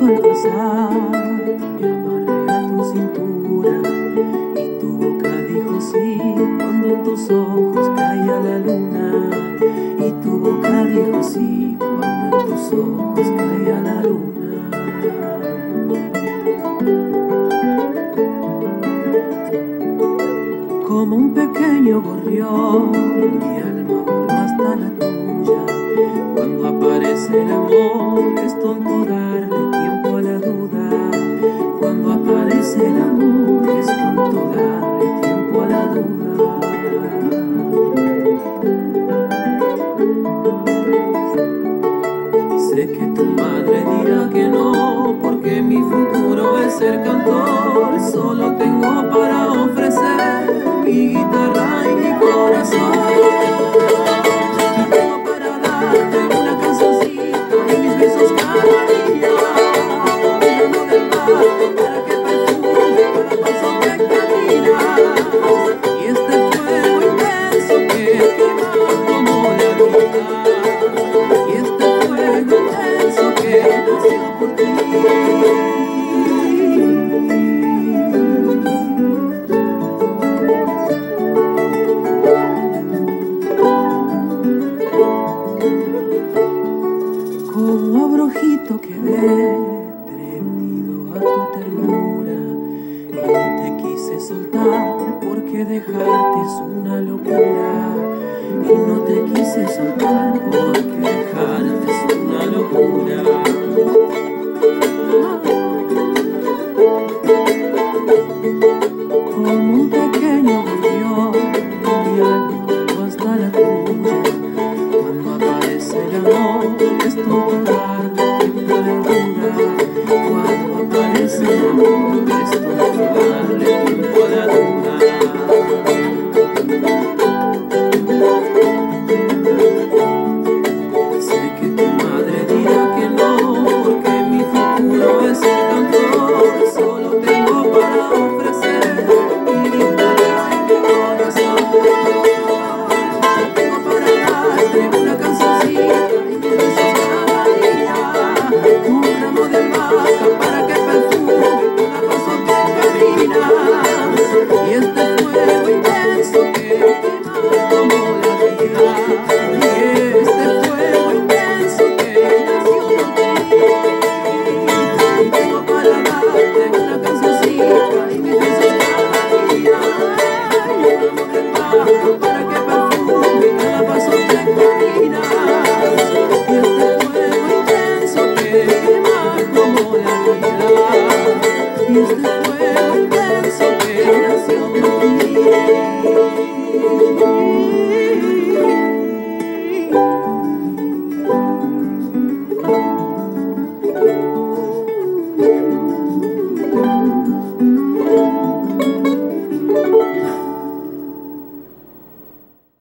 al pasar me amarré a tu cintura. Y tu boca dijo sí cuando en tus ojos caía la luna. Y tu boca dijo sí cuando en tus ojos caía la luna. Como un pequeño gorrión mi alma voló hasta la tuya. Cuando aparece el amor es tonto darle Aparece el amor, es tonto darle tiempo a la duda. Sé que tu madre dirá que no, porque mi futuro es ser cantor. Solo tengo para ofrecer mi guitarra y mi corazón. Y tengo Como brujito que ve prendido a tu ternura y no te quise soltar porque dejarte es una locura y no te quise soltar porque dejarte